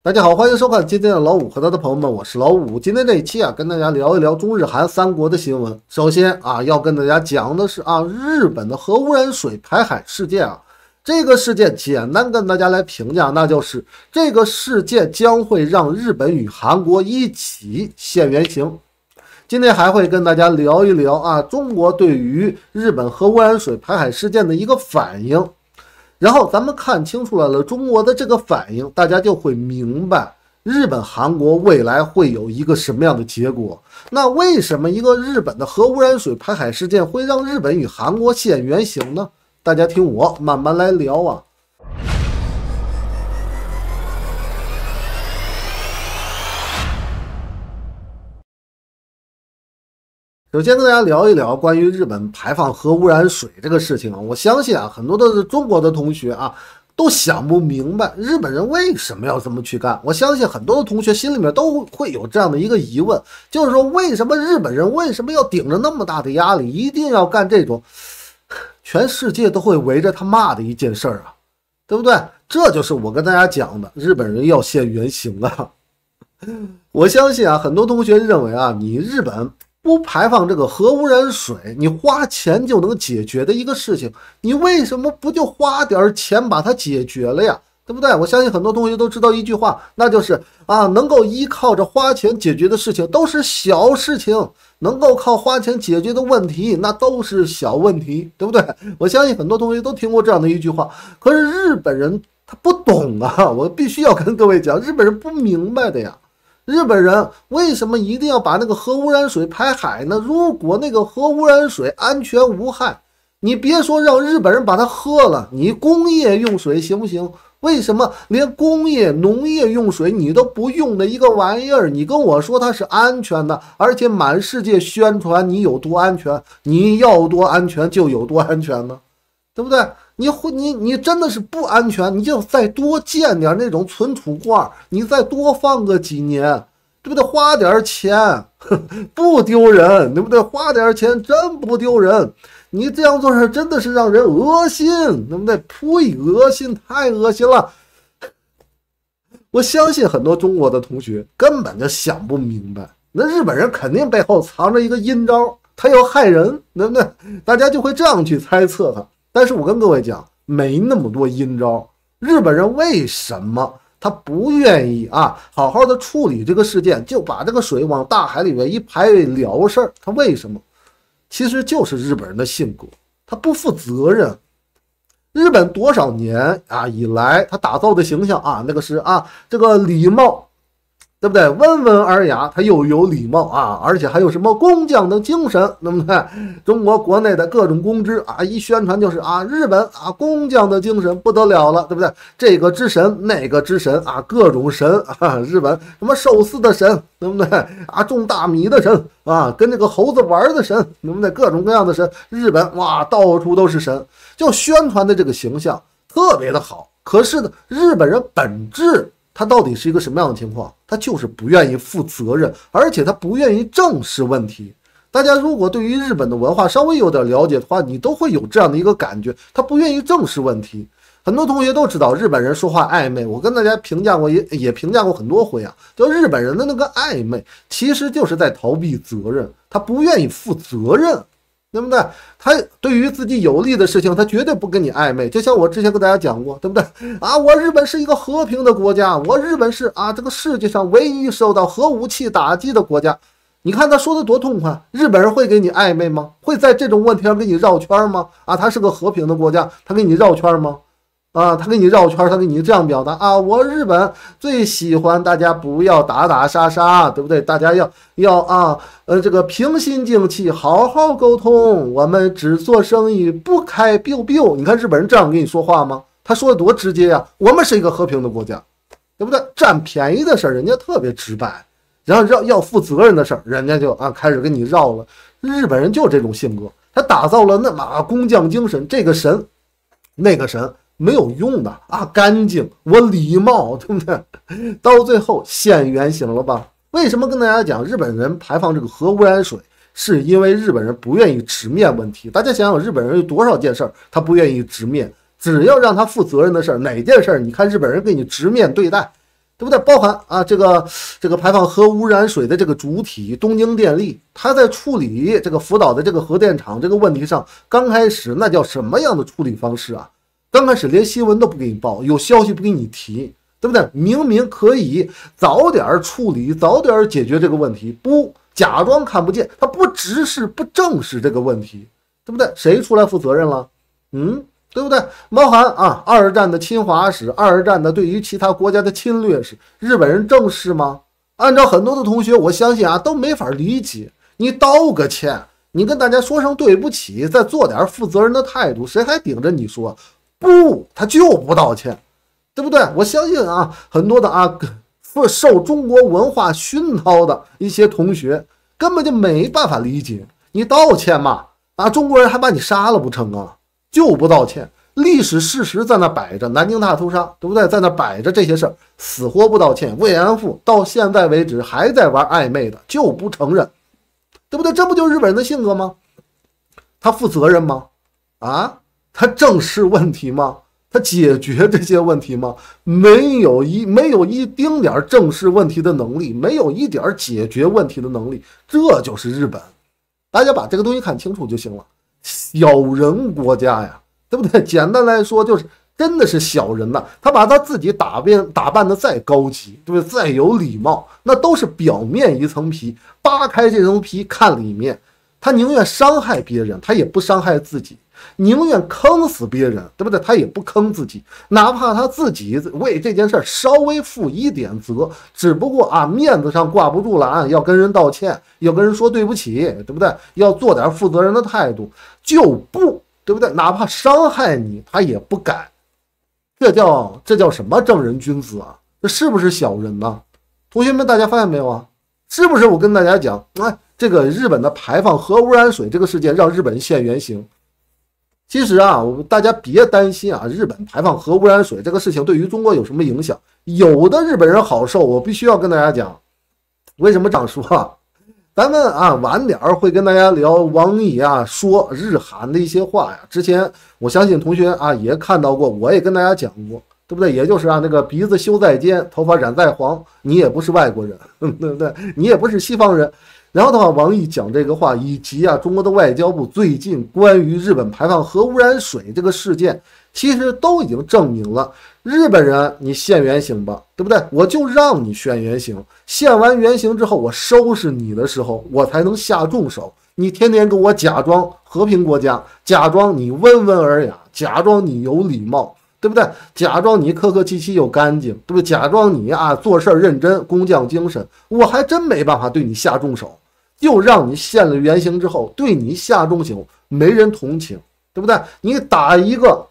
大家好，欢迎收看今天的老五和他的朋友们，我是老五。今天这一期啊，跟大家聊一聊中日韩三国的新闻。首先啊，要跟大家讲的是啊，日本的核污染水排海事件啊，这个事件简单跟大家来评价，那就是这个事件将会让日本与韩国一起现原形。今天还会跟大家聊一聊啊，中国对于日本核污染水排海事件的一个反应。然后咱们看清楚了了中国的这个反应，大家就会明白日本、韩国未来会有一个什么样的结果。那为什么一个日本的核污染水排海事件会让日本与韩国现原形呢？大家听我慢慢来聊啊。首先跟大家聊一聊关于日本排放核污染水这个事情啊，我相信啊，很多的中国的同学啊都想不明白日本人为什么要这么去干。我相信很多的同学心里面都会有这样的一个疑问，就是说为什么日本人为什么要顶着那么大的压力，一定要干这种全世界都会围着他骂的一件事儿啊，对不对？这就是我跟大家讲的，日本人要现原形了。我相信啊，很多同学认为啊，你日本。不排放这个核污染水，你花钱就能解决的一个事情，你为什么不就花点钱把它解决了呀？对不对？我相信很多同学都知道一句话，那就是啊，能够依靠着花钱解决的事情都是小事情，能够靠花钱解决的问题那都是小问题，对不对？我相信很多同学都听过这样的一句话，可是日本人他不懂啊，我必须要跟各位讲，日本人不明白的呀。日本人为什么一定要把那个核污染水排海呢？如果那个核污染水安全无害，你别说让日本人把它喝了，你工业用水行不行？为什么连工业、农业用水你都不用的一个玩意儿，你跟我说它是安全的，而且满世界宣传你有多安全，你要多安全就有多安全呢？对不对？你会你你真的是不安全，你就再多建点那种存储罐，你再多放个几年，对不对？花点钱不丢人，对不对？花点钱真不丢人。你这样做事真的是让人恶心，对不对？呸，恶心，太恶心了。我相信很多中国的同学根本就想不明白，那日本人肯定背后藏着一个阴招，他要害人，对不对？大家就会这样去猜测他。但是我跟各位讲，没那么多阴招。日本人为什么他不愿意啊？好好的处理这个事件，就把这个水往大海里面一排了事儿。他为什么？其实就是日本人的性格，他不负责任。日本多少年啊以来，他打造的形象啊，那个是啊，这个礼貌。对不对？温文尔雅，他又有礼貌啊，而且还有什么工匠的精神，对不对？中国国内的各种公知啊，一宣传就是啊，日本啊，工匠的精神不得了了，对不对？这个之神，那个之神啊，各种神啊，日本什么寿司的神，对不对？啊，种大米的神啊，跟那个猴子玩的神，对不对？各种各样的神，日本哇，到处都是神，就宣传的这个形象特别的好。可是呢，日本人本质。他到底是一个什么样的情况？他就是不愿意负责任，而且他不愿意正视问题。大家如果对于日本的文化稍微有点了解的话，你都会有这样的一个感觉：他不愿意正视问题。很多同学都知道日本人说话暧昧，我跟大家评价过，也也评价过很多回啊。就日本人的那个暧昧，其实就是在逃避责任，他不愿意负责任。对不对？他对于自己有利的事情，他绝对不跟你暧昧。就像我之前跟大家讲过，对不对？啊，我日本是一个和平的国家，我日本是啊，这个世界上唯一受到核武器打击的国家。你看他说的多痛快，日本人会给你暧昧吗？会在这种问题上给你绕圈吗？啊，他是个和平的国家，他给你绕圈吗？啊，他给你绕圈，他给你这样表达啊，我日本最喜欢大家不要打打杀杀，对不对？大家要要啊，呃，这个平心静气，好好沟通。我们只做生意，不开 biu biu。你看日本人这样跟你说话吗？他说的多直接呀，我们是一个和平的国家，对不对？占便宜的事儿，人家特别直白，然后要要负责任的事儿，人家就啊开始跟你绕了。日本人就这种性格，他打造了那么工匠精神，这个神，那个神。没有用的啊！干净，我礼貌，对不对？到最后现原形了吧？为什么跟大家讲日本人排放这个核污染水，是因为日本人不愿意直面问题？大家想想，日本人有多少件事儿他不愿意直面？只要让他负责任的事儿，哪件事儿？你看日本人给你直面对待，对不对？包含啊，这个这个排放核污染水的这个主体东京电力，他在处理这个福岛的这个核电厂这个问题上，刚开始那叫什么样的处理方式啊？刚开始连新闻都不给你报，有消息不给你提，对不对？明明可以早点处理，早点解决这个问题，不假装看不见，他不直视、不正视这个问题，对不对？谁出来负责任了？嗯？对不对？包含啊，二战的侵华史，二战的对于其他国家的侵略史，日本人正视吗？按照很多的同学，我相信啊，都没法理解。你道个歉，你跟大家说声对不起，再做点负责任的态度，谁还顶着你说不？他就不道歉，对不对？我相信啊，很多的啊，受中国文化熏陶的一些同学，根本就没办法理解你道歉嘛？啊，中国人还把你杀了不成啊？就不道歉，历史事实在那摆着，南京大屠杀，对不对？在那摆着这些事儿，死活不道歉。慰安妇到现在为止还在玩暧昧的，就不承认，对不对？这不就是日本人的性格吗？他负责任吗？啊，他正视问题吗？他解决这些问题吗？没有一没有一丁点儿正视问题的能力，没有一点儿解决问题的能力，这就是日本。大家把这个东西看清楚就行了。小人国家呀，对不对？简单来说，就是真的是小人呐。他把他自己打扮打扮的再高级，对不对？再有礼貌，那都是表面一层皮。扒开这层皮看里面，他宁愿伤害别人，他也不伤害自己。宁愿坑死别人，对不对？他也不坑自己，哪怕他自己为这件事稍微负一点责，只不过啊面子上挂不住了啊，要跟人道歉，要跟人说对不起，对不对？要做点负责任的态度，就不对不对？哪怕伤害你，他也不改。这叫这叫什么正人君子啊？这是不是小人呢？同学们，大家发现没有啊？是不是我跟大家讲，哎，这个日本的排放核污染水这个事件，让日本现原形。其实啊，我们大家别担心啊，日本排放核污染水这个事情对于中国有什么影响？有的日本人好受，我必须要跟大家讲，为什么这样说啊？咱们啊晚点儿会跟大家聊王毅啊说日韩的一些话呀。之前我相信同学啊也看到过，我也跟大家讲过，对不对？也就是啊那个鼻子修在尖，头发染在黄，你也不是外国人，对不对？你也不是西方人。然后的话，王毅讲这个话，以及啊，中国的外交部最近关于日本排放核污染水这个事件，其实都已经证明了，日本人你现原形吧，对不对？我就让你现原形，现完原形之后，我收拾你的时候，我才能下重手。你天天跟我假装和平国家，假装你温文尔雅，假装你有礼貌，对不对？假装你客客气气又干净，对不对？假装你啊做事认真，工匠精神，我还真没办法对你下重手。又让你现了原形之后，对你下重手，没人同情，对不对？你打一个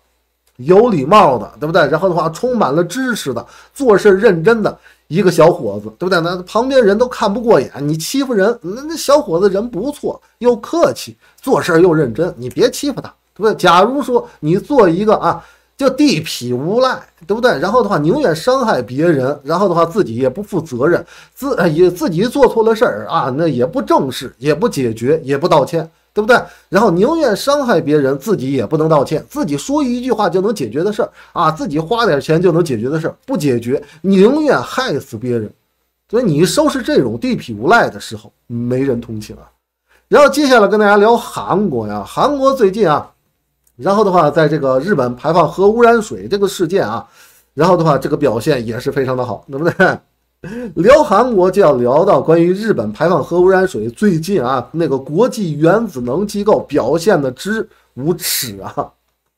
有礼貌的，对不对？然后的话，充满了知识的，做事认真的一个小伙子，对不对？那旁边人都看不过眼，你欺负人，那那小伙子人不错，又客气，做事又认真，你别欺负他，对不对？假如说你做一个啊。就地痞无赖，对不对？然后的话，宁愿伤害别人，然后的话，自己也不负责任，自也自己做错了事儿啊，那也不正视，也不解决，也不道歉，对不对？然后宁愿伤害别人，自己也不能道歉，自己说一句话就能解决的事儿啊，自己花点钱就能解决的事儿不解决，宁愿害死别人。所以你收拾这种地痞无赖的时候，没人同情啊。然后接下来跟大家聊韩国呀，韩国最近啊。然后的话，在这个日本排放核污染水这个事件啊，然后的话，这个表现也是非常的好，对不对？聊韩国就要聊到关于日本排放核污染水，最近啊，那个国际原子能机构表现的之无耻啊！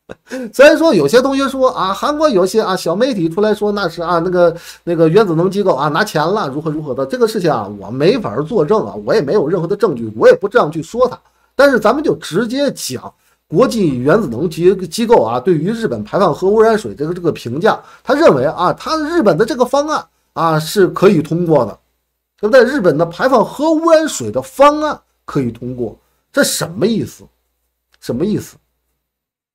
虽然说有些同学说啊，韩国有些啊小媒体出来说那是啊那个那个原子能机构啊拿钱了，如何如何的这个事情啊，我没法作证啊，我也没有任何的证据，我也不这样去说他。但是咱们就直接讲。国际原子能机机构啊，对于日本排放核污染水这个这个评价，他认为啊，他日本的这个方案啊是可以通过的，对不对？日本的排放核污染水的方案可以通过，这什么意思？什么意思？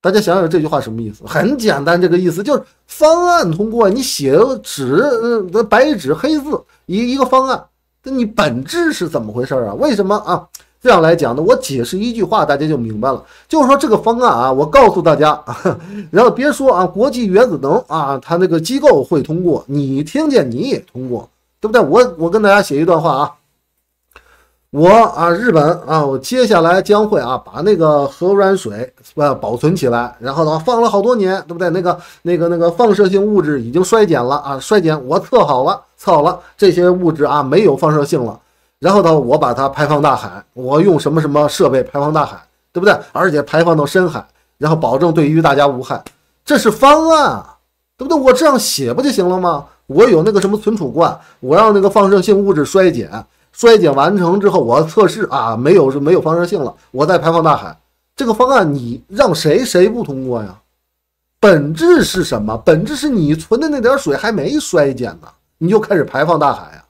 大家想想这句话什么意思？很简单，这个意思就是方案通过，你写纸的白纸黑字一一个方案，那你本质是怎么回事啊？为什么啊？这样来讲呢，我解释一句话，大家就明白了。就是说这个方案啊，我告诉大家，然后别说啊，国际原子能啊，它那个机构会通过，你听见你也通过，对不对？我我跟大家写一段话啊，我啊，日本啊，我接下来将会啊，把那个核污染水呃保存起来，然后呢，放了好多年，对不对？那个那个那个放射性物质已经衰减了啊，衰减，我测好了，测好了这些物质啊，没有放射性了。然后呢，我把它排放大海，我用什么什么设备排放大海，对不对？而且排放到深海，然后保证对于大家无害，这是方案，对不对？我这样写不就行了吗？我有那个什么存储罐，我让那个放射性物质衰减，衰减完成之后，我测试啊，没有是没有放射性了，我再排放大海。这个方案你让谁谁不通过呀？本质是什么？本质是你存的那点水还没衰减呢，你就开始排放大海呀，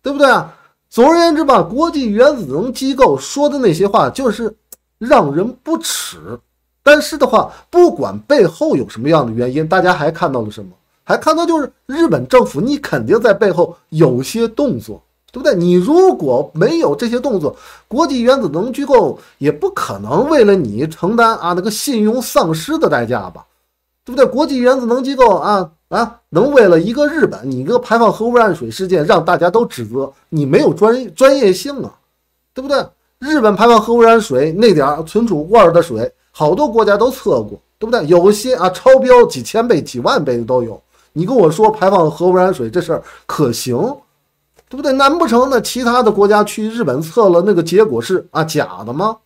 对不对啊？总而言之吧，国际原子能机构说的那些话就是让人不齿。但是的话，不管背后有什么样的原因，大家还看到了什么？还看到就是日本政府，你肯定在背后有些动作，对不对？你如果没有这些动作，国际原子能机构也不可能为了你承担啊那个信用丧失的代价吧，对不对？国际原子能机构啊。啊，能为了一个日本，你一个排放核污染水事件，让大家都指责你没有专专业性啊，对不对？日本排放核污染水那点儿存储罐的水，好多国家都测过，对不对？有些啊超标几千倍、几万倍的都有。你跟我说排放核污染水这事儿可行，对不对？难不成那其他的国家去日本测了那个结果是啊假的吗？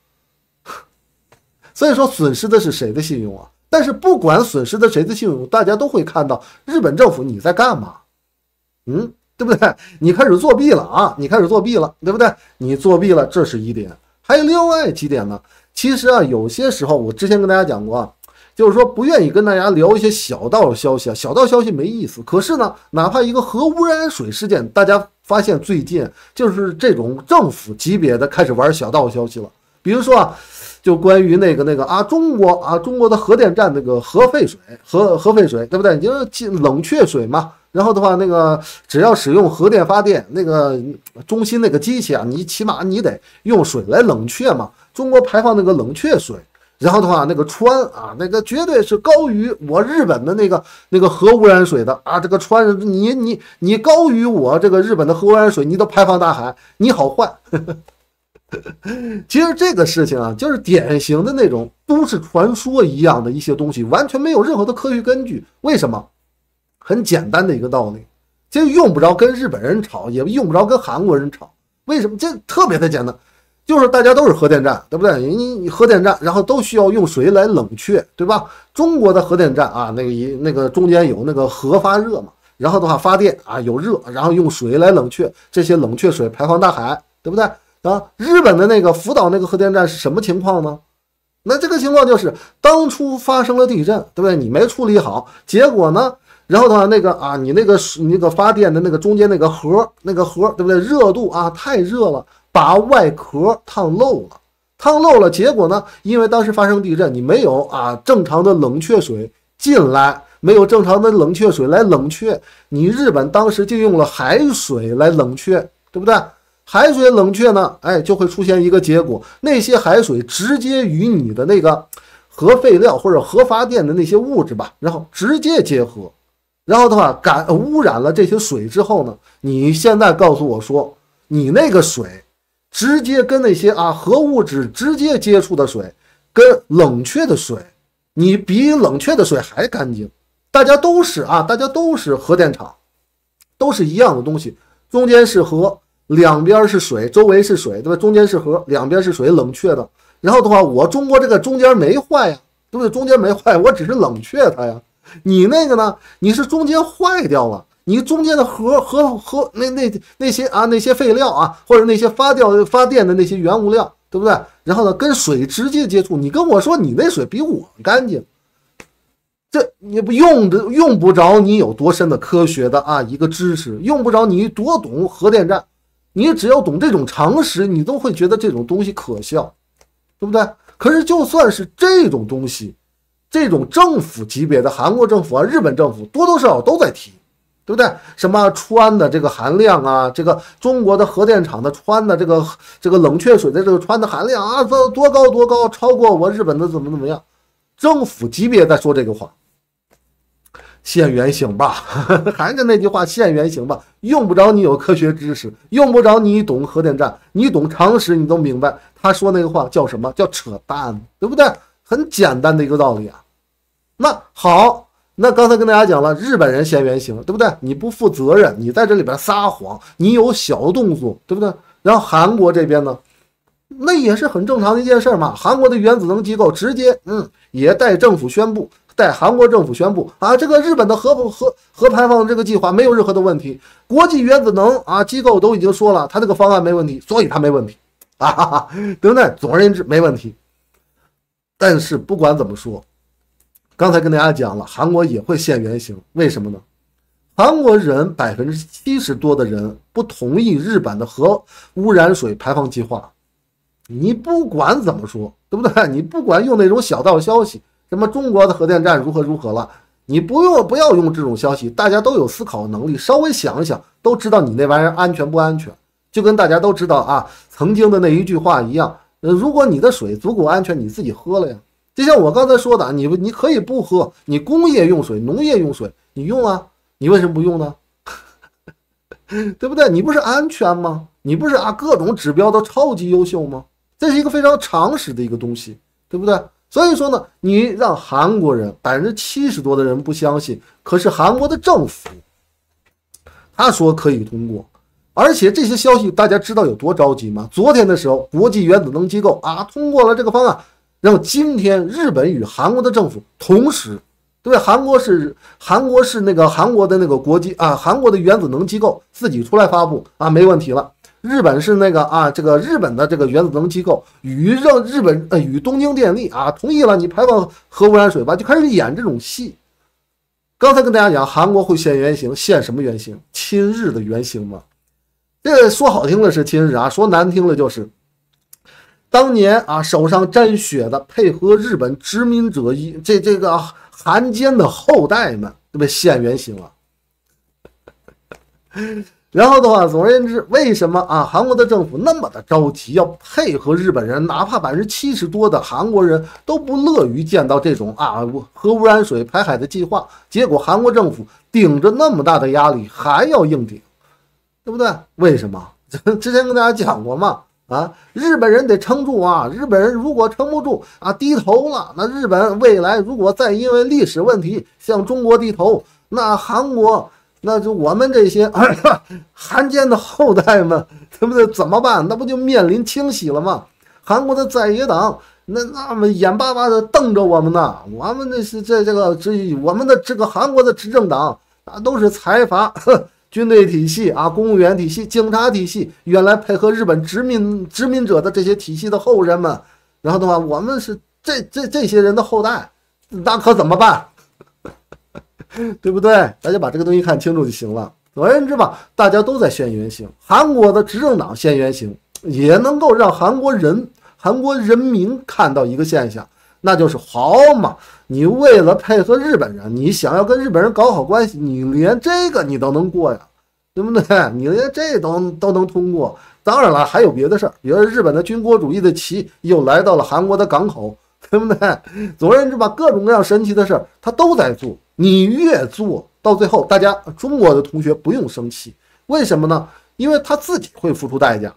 所以说损失的是谁的信用啊？但是不管损失的谁的信用，大家都会看到日本政府你在干嘛？嗯，对不对？你开始作弊了啊！你开始作弊了，对不对？你作弊了，这是一点。还有另外几点呢？其实啊，有些时候我之前跟大家讲过啊，就是说不愿意跟大家聊一些小道消息啊，小道消息没意思。可是呢，哪怕一个核污染水事件，大家发现最近就是这种政府级别的开始玩小道消息了，比如说啊。就关于那个那个啊，中国啊，中国的核电站那个核废水、核核废水，对不对？你就冷却水嘛。然后的话，那个只要使用核电发电，那个中心那个机器啊，你起码你得用水来冷却嘛。中国排放那个冷却水，然后的话，那个川啊，那个绝对是高于我日本的那个那个核污染水的啊。这个川，你你你高于我这个日本的核污染水，你都排放大海，你好坏。其实这个事情啊，就是典型的那种都市传说一样的一些东西，完全没有任何的科学根据。为什么？很简单的一个道理，其实用不着跟日本人吵，也用不着跟韩国人吵。为什么？这特别的简单，就是大家都是核电站，对不对？你你核电站，然后都需要用水来冷却，对吧？中国的核电站啊，那个一那个中间有那个核发热嘛，然后的话发电啊有热，然后用水来冷却，这些冷却水排放大海，对不对？啊，日本的那个福岛那个核电站是什么情况呢？那这个情况就是当初发生了地震，对不对？你没处理好，结果呢？然后的话，那个啊，你那个你那个发电的那个中间那个核，那个核，对不对？热度啊太热了，把外壳烫漏了，烫漏了。结果呢？因为当时发生地震，你没有啊正常的冷却水进来，没有正常的冷却水来冷却，你日本当时就用了海水来冷却，对不对？海水冷却呢，哎，就会出现一个结果，那些海水直接与你的那个核废料或者核发电的那些物质吧，然后直接结合，然后的话感污染了这些水之后呢，你现在告诉我说，你那个水直接跟那些啊核物质直接接触的水，跟冷却的水，你比冷却的水还干净，大家都是啊，大家都是核电厂，都是一样的东西，中间是核。两边是水，周围是水，对吧？中间是核，两边是水，冷却的。然后的话，我中国这个中间没坏呀，对不对？中间没坏，我只是冷却它呀。你那个呢？你是中间坏掉了，你中间的核核核那那那些啊那些废料啊，或者那些发掉发电的那些原物料，对不对？然后呢，跟水直接接触，你跟我说你那水比我干净，这你不用的用不着你有多深的科学的啊一个知识，用不着你多懂核电站。你只要懂这种常识，你都会觉得这种东西可笑，对不对？可是就算是这种东西，这种政府级别的韩国政府啊、日本政府多多少少都在提，对不对？什么氚的这个含量啊，这个中国的核电厂的氚的这个这个冷却水的这个氚的含量啊，多多高多高，超过我日本的怎么怎么样？政府级别在说这个话，现原形吧，还是那句话，现原形吧，用不着你有科学知识，用不着你懂核电站，你懂常识，你都明白他说那个话叫什么叫扯淡，对不对？很简单的一个道理啊。那好。那刚才跟大家讲了，日本人现原形，对不对？你不负责任，你在这里边撒谎，你有小动作，对不对？然后韩国这边呢，那也是很正常的一件事嘛。韩国的原子能机构直接，嗯，也带政府宣布，在韩国政府宣布啊，这个日本的核核核排放这个计划没有任何的问题。国际原子能啊机构都已经说了，他这个方案没问题，所以他没问题 啊，对不对？总而言之，没问题。但是不管怎么说。刚才跟大家讲了，韩国也会现原形，为什么呢？韩国人百分之七十多的人不同意日本的核污染水排放计划。你不管怎么说，对不对？你不管用那种小道消息，什么中国的核电站如何如何了，你不用不要用这种消息，大家都有思考能力，稍微想一想，都知道你那玩意儿安全不安全。就跟大家都知道啊，曾经的那一句话一样，呃，如果你的水足够安全，你自己喝了呀。就像我刚才说的，你你可以不喝，你工业用水、农业用水你用啊，你为什么不用呢？对不对？你不是安全吗？你不是啊，各种指标都超级优秀吗？这是一个非常常识的一个东西，对不对？所以说呢，你让韩国人百分之七十多的人不相信，可是韩国的政府他说可以通过，而且这些消息大家知道有多着急吗？昨天的时候，国际原子能机构啊通过了这个方案。然后今天日本与韩国的政府同时，对韩国是韩国是那个韩国的那个国际啊，韩国的原子能机构自己出来发布啊，没问题了。日本是那个啊，这个日本的这个原子能机构与让日本呃与东京电力啊同意了，你排放核污染水吧，就开始演这种戏。刚才跟大家讲，韩国会现原形，现什么原形？亲日的原型吗？这说好听的是亲日啊，说难听的就是。当年啊，手上沾血的配合日本殖民者一这这个韩奸的后代们，对不对？现原形了。然后的话，总而言之，为什么啊？韩国的政府那么的着急要配合日本人，哪怕百分之七十多的韩国人都不乐于见到这种啊核污染水排海的计划，结果韩国政府顶着那么大的压力还要硬顶，对不对？为什么？之前跟大家讲过嘛。啊，日本人得撑住啊！日本人如果撑不住啊，低头了，那日本未来如果再因为历史问题向中国低头，那韩国，那就我们这些 汉奸的后代们，对不对？怎么办？那不就面临清洗了吗？韩国的在野党那那么眼巴巴的瞪着我们呢，我们那是这这个这我们的这个韩国的执政党啊，都是财阀。军队体系啊，公务员体系、警察体系，原来配合日本殖民殖民者的这些体系的后人们，然后的话，我们是这这这些人的后代，那可怎么办？对不对？大家把这个东西看清楚就行了。总而言之吧，大家都在现原形。韩国的执政党现原形，也能够让韩国人、韩国人民看到一个现象，那就是好嘛。你为了配合日本人，你想要跟日本人搞好关系，你连这个你都能过呀，对不对？你连这都都能通过。当然了，还有别的事儿，比如日本的军国主义的旗又来到了韩国的港口，对不对？总而言之吧，各种各样神奇的事儿他都在做。你越做到最后，大家中国的同学不用生气，为什么呢？因为他自己会付出代价。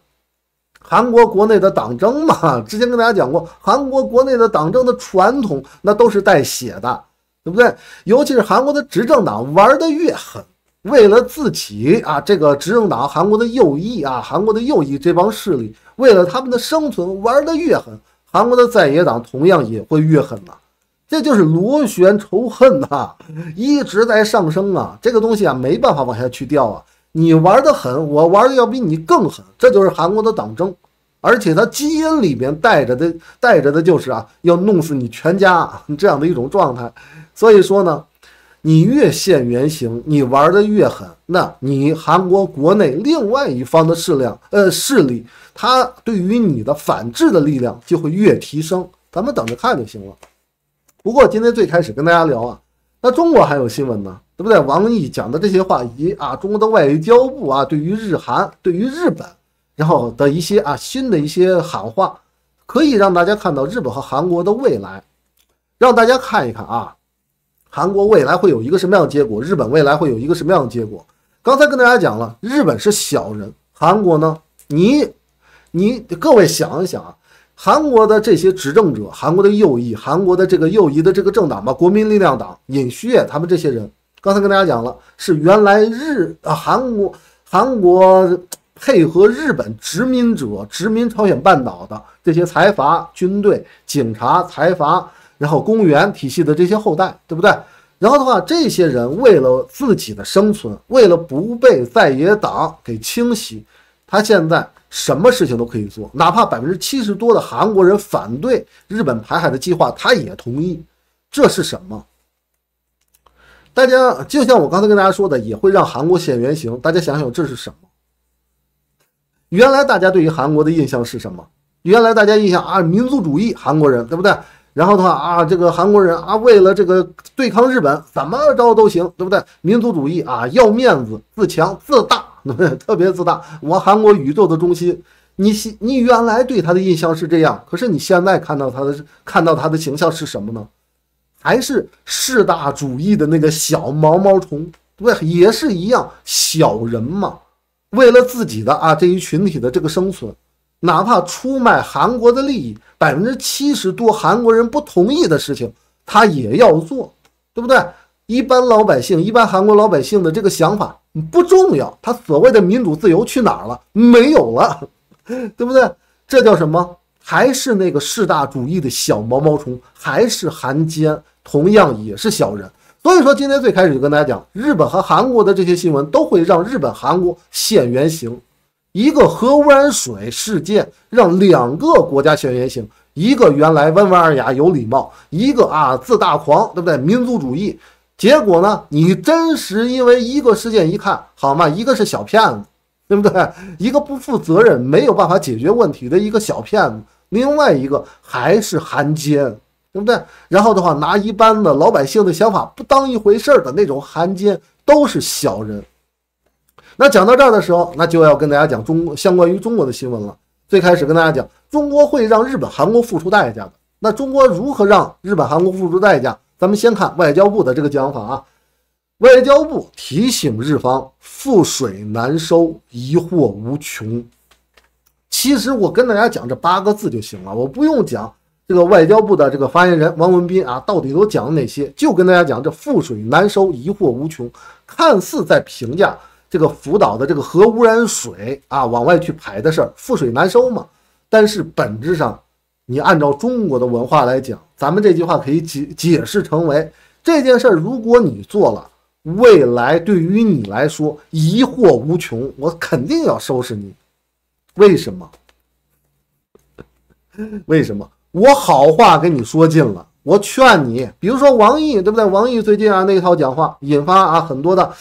韩国国内的党争嘛，之前跟大家讲过，韩国国内的党争的传统那都是带血的，对不对？尤其是韩国的执政党玩的越狠，为了自己啊，这个执政党韩国的右翼啊，韩国的右翼这帮势力，为了他们的生存玩的越狠，韩国的在野党同样也会越狠呐，这就是螺旋仇恨呐，一直在上升啊，这个东西啊没办法往下去掉啊。你玩的狠，我玩的要比你更狠，这就是韩国的党争，而且它基因里面带着的带着的就是啊，要弄死你全家这样的一种状态。所以说呢，你越现原形，你玩的越狠，那你韩国国内另外一方的势量呃势力，他对于你的反制的力量就会越提升。咱们等着看就行了。不过今天最开始跟大家聊啊，那中国还有新闻呢。对不对？王毅讲的这些话，以及啊中国的外交部啊对于日韩、对于日本，然后的一些啊新的一些喊话，可以让大家看到日本和韩国的未来，让大家看一看啊，韩国未来会有一个什么样的结果，日本未来会有一个什么样的结果。刚才跟大家讲了，日本是小人，韩国呢，你你各位想一想啊。韩国的这些执政者，韩国的右翼，韩国的这个右翼的这个政党吧，国民力量党，尹锡悦他们这些人，刚才跟大家讲了，是原来日啊韩国韩国配合日本殖民者殖民朝鲜半岛的这些财阀、军队、警察、财阀，然后公务员体系的这些后代，对不对？然后的话，这些人为了自己的生存，为了不被在野党给清洗，他现在。什么事情都可以做，哪怕百分之七十多的韩国人反对日本排海的计划，他也同意。这是什么？大家就像我刚才跟大家说的，也会让韩国现原形。大家想想，这是什么？原来大家对于韩国的印象是什么？原来大家印象啊，民族主义韩国人，对不对？然后的话啊，这个韩国人啊，为了这个对抗日本，怎么着都行，对不对？民族主义啊，要面子，自强自大。特别自大，我韩国宇宙的中心。你你原来对他的印象是这样，可是你现在看到他的看到他的形象是什么呢？还是士大主义的那个小毛毛虫，对也是一样小人嘛。为了自己的啊这一群体的这个生存，哪怕出卖韩国的利益，百分之七十多韩国人不同意的事情，他也要做，对不对？一般老百姓，一般韩国老百姓的这个想法。不重要，他所谓的民主自由去哪儿了？没有了，对不对？这叫什么？还是那个士大主义的小毛毛虫，还是汉奸，同样也是小人。所以说，今天最开始就跟大家讲，日本和韩国的这些新闻都会让日本、韩国现原形。一个核污染水事件让两个国家现原形，一个原来温文尔雅、有礼貌，一个啊自大狂，对不对？民族主义。结果呢？你真实因为一个事件一看好嘛？一个是小骗子，对不对？一个不负责任、没有办法解决问题的一个小骗子，另外一个还是汉奸，对不对？然后的话，拿一般的老百姓的想法不当一回事儿的那种汉奸，都是小人。那讲到这儿的时候，那就要跟大家讲中相关于中国的新闻了。最开始跟大家讲，中国会让日本、韩国付出代价的。那中国如何让日本、韩国付出代价？咱们先看外交部的这个讲法啊，外交部提醒日方覆水难收，疑惑无穷。其实我跟大家讲这八个字就行了，我不用讲这个外交部的这个发言人王文斌啊，到底都讲了哪些？就跟大家讲这覆水难收，疑惑无穷。看似在评价这个福岛的这个核污染水啊，往外去排的事儿，覆水难收嘛。但是本质上。你按照中国的文化来讲，咱们这句话可以解解释成为这件事儿，如果你做了，未来对于你来说疑惑无穷，我肯定要收拾你。为什么？为什么？我好话跟你说尽了，我劝你，比如说王毅，对不对？王毅最近啊那一套讲话，引发啊很多的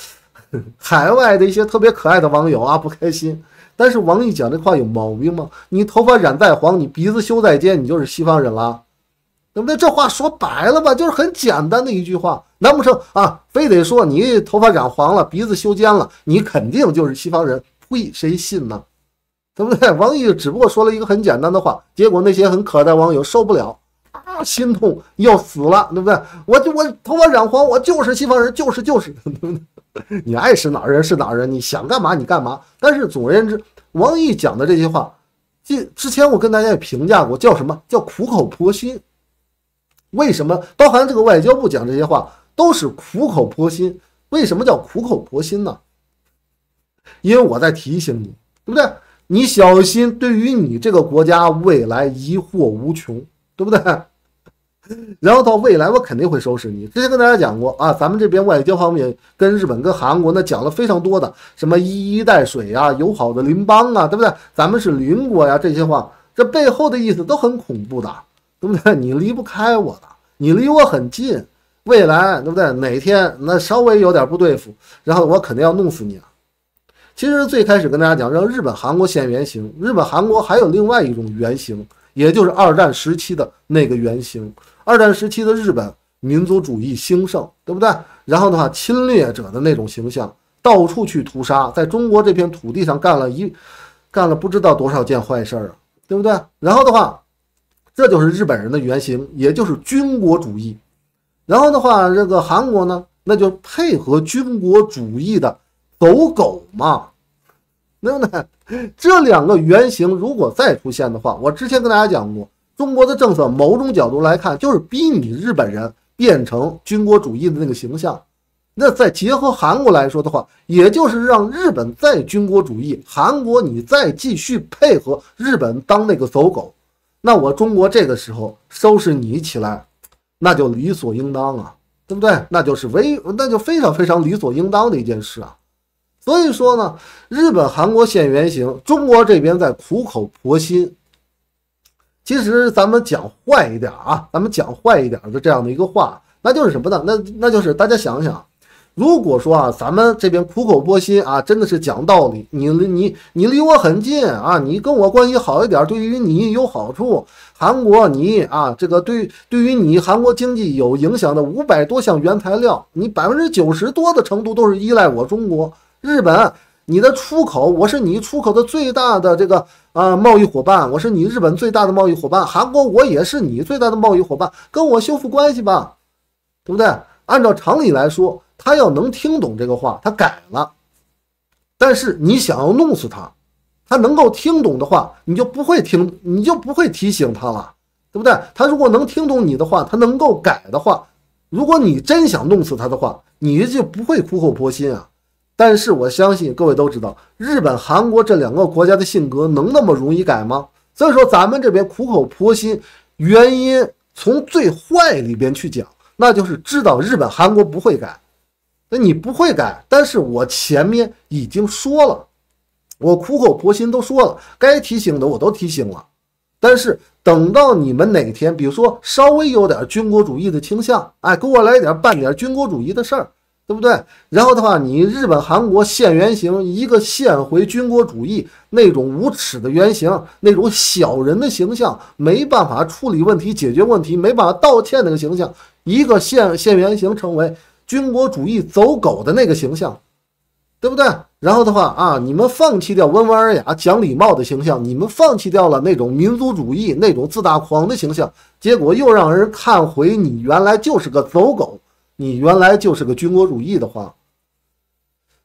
海外的一些特别可爱的网友啊 不开心。但是王毅讲这话有毛病吗？你头发染再黄，你鼻子修再尖，你就是西方人了，对不对？这话说白了吧，就是很简单的一句话。难不成啊，非得说你头发染黄了，鼻子修尖了，你肯定就是西方人？呸，谁信呢？对不对？王毅只不过说了一个很简单的话，结果那些很可爱的网友受不了啊，心痛要死了，对不对？我就我头发染黄，我就是西方人，就是就是，你爱是哪人是哪人，你想干嘛你干嘛。但是总而言之，王毅讲的这些话，这之前我跟大家也评价过，叫什么叫苦口婆心？为什么包含这个外交部讲这些话都是苦口婆心？为什么叫苦口婆心呢？因为我在提醒你，对不对？你小心，对于你这个国家未来疑惑无穷，对不对？然后到未来，我肯定会收拾你。之前跟大家讲过啊，咱们这边外交方面跟日本、跟韩国那讲了非常多的什么一衣带水啊、友好的邻邦啊，对不对？咱们是邻国呀，这些话，这背后的意思都很恐怖的，对不对？你离不开我的，你离我很近，未来对不对？哪天那稍微有点不对付，然后我肯定要弄死你啊！其实最开始跟大家讲，让日本、韩国现原形，日本、韩国还有另外一种原型，也就是二战时期的那个原型。二战时期的日本民族主义兴盛，对不对？然后的话，侵略者的那种形象，到处去屠杀，在中国这片土地上干了一干了不知道多少件坏事儿啊，对不对？然后的话，这就是日本人的原型，也就是军国主义。然后的话，这个韩国呢，那就配合军国主义的走狗嘛，对不对？这两个原型如果再出现的话，我之前跟大家讲过，中国的政策某种角度来看，就是逼你日本人变成军国主义的那个形象。那再结合韩国来说的话，也就是让日本再军国主义，韩国你再继续配合日本当那个走狗，那我中国这个时候收拾你起来。那就理所应当啊，对不对？那就是唯，那就非常非常理所应当的一件事啊。所以说呢，日本、韩国现原形，中国这边在苦口婆心。其实咱们讲坏一点啊，咱们讲坏一点的这样的一个话，那就是什么呢？那那就是大家想想。如果说啊，咱们这边苦口婆心啊，真的是讲道理，你你你离我很近啊，你跟我关系好一点，对于你有好处。韩国，你啊，这个对对于你韩国经济有影响的五百多项原材料，你百分之九十多的程度都是依赖我中国。日本，你的出口，我是你出口的最大的这个啊贸易伙伴，我是你日本最大的贸易伙伴。韩国，我也是你最大的贸易伙伴，跟我修复关系吧，对不对？按照常理来说。他要能听懂这个话，他改了。但是你想要弄死他，他能够听懂的话，你就不会听，你就不会提醒他了，对不对？他如果能听懂你的话，他能够改的话，如果你真想弄死他的话，你就不会苦口婆心啊。但是我相信各位都知道，日本、韩国这两个国家的性格能那么容易改吗？所以说咱们这边苦口婆心，原因从最坏里边去讲，那就是知道日本、韩国不会改。那你不会改，但是我前面已经说了，我苦口婆心都说了，该提醒的我都提醒了。但是等到你们哪天，比如说稍微有点军国主义的倾向，哎，给我来点办点军国主义的事儿，对不对？然后的话，你日本、韩国现原形，一个现回军国主义那种无耻的原型，那种小人的形象，没办法处理问题、解决问题，没办法道歉那个形象，一个现现原形成为。军国主义走狗的那个形象，对不对？然后的话啊，你们放弃掉温文尔雅、讲礼貌的形象，你们放弃掉了那种民族主义、那种自大狂的形象，结果又让人看回你原来就是个走狗，你原来就是个军国主义的话，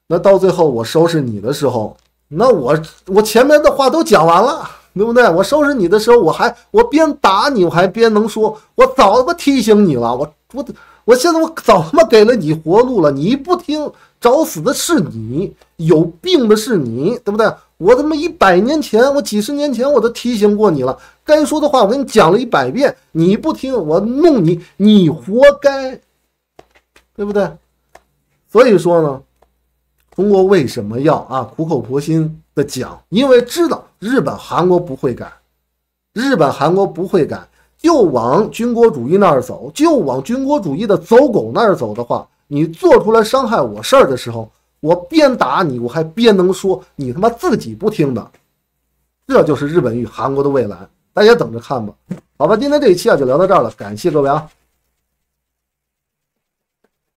那到最后我收拾你的时候，那我我前面的话都讲完了，对不对？我收拾你的时候，我还我边打你，我还边能说，我早他妈提醒你了，我我。我现在我早他妈给了你活路了，你不听，找死的是你，有病的是你，对不对？我他妈一百年前，我几十年前我都提醒过你了，该说的话我跟你讲了一百遍，你不听，我弄你，你活该，对不对？所以说呢，中国为什么要啊苦口婆心的讲？因为知道日本、韩国不会改，日本、韩国不会改。就往军国主义那儿走，就往军国主义的走狗那儿走的话，你做出来伤害我事儿的时候，我边打你，我还边能说你他妈自己不听的，这就是日本与韩国的未来，大家等着看吧。好吧，今天这一期啊就聊到这儿了，感谢各位啊。